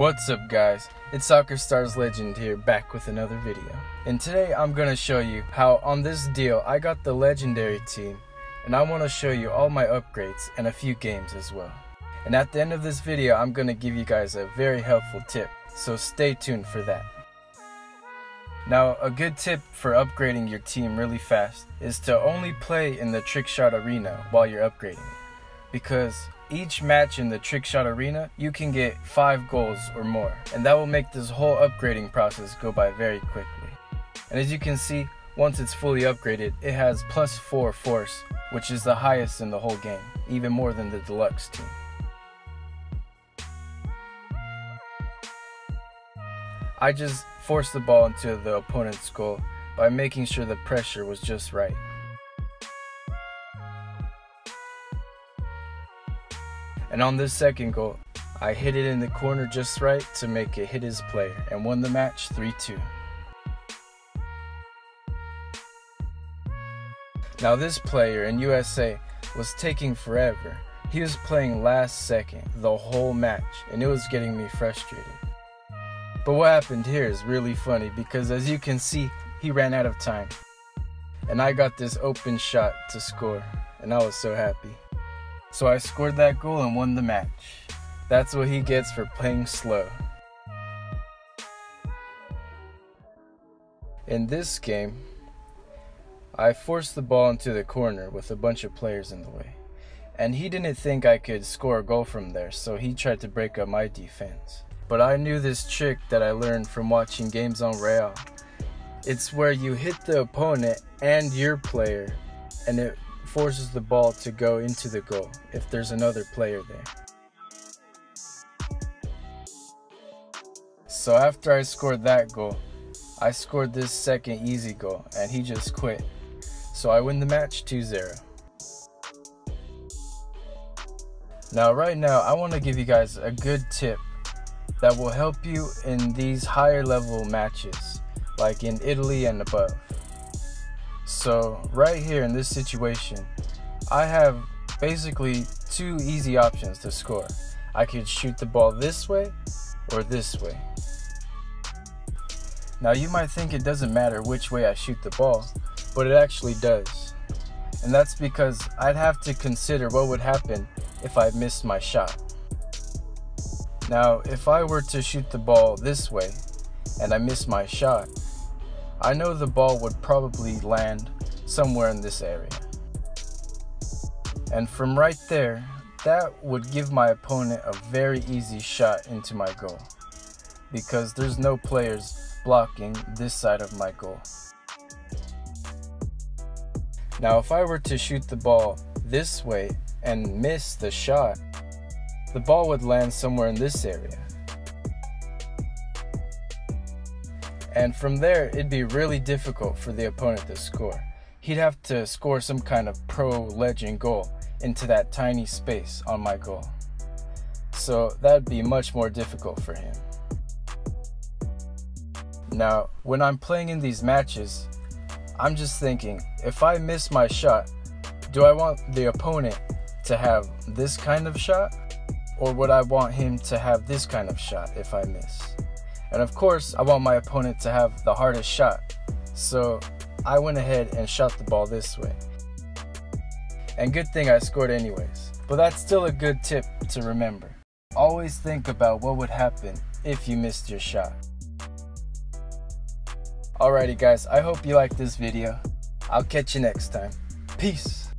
What's up guys, it's Soccer Stars Legend here back with another video. And today I'm going to show you how on this deal I got the legendary team and I want to show you all my upgrades and a few games as well. And at the end of this video I'm going to give you guys a very helpful tip, so stay tuned for that. Now a good tip for upgrading your team really fast is to only play in the trick shot arena while you're upgrading. Because each match in the trick shot arena, you can get 5 goals or more, and that will make this whole upgrading process go by very quickly. And as you can see, once it's fully upgraded, it has plus 4 force, which is the highest in the whole game, even more than the deluxe team. I just forced the ball into the opponent's goal by making sure the pressure was just right. And on this second goal, I hit it in the corner just right to make it hit his player and won the match 3 2. Now, this player in USA was taking forever. He was playing last second the whole match, and it was getting me frustrated. But what happened here is really funny because, as you can see, he ran out of time. And I got this open shot to score, and I was so happy. So I scored that goal and won the match. That's what he gets for playing slow. In this game, I forced the ball into the corner with a bunch of players in the way. And he didn't think I could score a goal from there, so he tried to break up my defense. But I knew this trick that I learned from watching games on Rael. It's where you hit the opponent and your player, and it forces the ball to go into the goal if there's another player there. So after I scored that goal, I scored this second easy goal and he just quit. So I win the match 2-0. Now right now I want to give you guys a good tip that will help you in these higher level matches like in Italy and above. So right here in this situation, I have basically two easy options to score. I could shoot the ball this way or this way. Now you might think it doesn't matter which way I shoot the ball, but it actually does. And that's because I'd have to consider what would happen if I missed my shot. Now, if I were to shoot the ball this way and I miss my shot, I know the ball would probably land somewhere in this area. And from right there, that would give my opponent a very easy shot into my goal because there's no players blocking this side of my goal. Now, if I were to shoot the ball this way and miss the shot, the ball would land somewhere in this area. And from there, it'd be really difficult for the opponent to score. He'd have to score some kind of pro legend goal into that tiny space on my goal. So that'd be much more difficult for him. Now, when I'm playing in these matches, I'm just thinking if I miss my shot, do I want the opponent to have this kind of shot? Or would I want him to have this kind of shot if I miss? And of course, I want my opponent to have the hardest shot. So I went ahead and shot the ball this way. And good thing I scored anyways. But that's still a good tip to remember. Always think about what would happen if you missed your shot. Alrighty guys, I hope you liked this video. I'll catch you next time. Peace.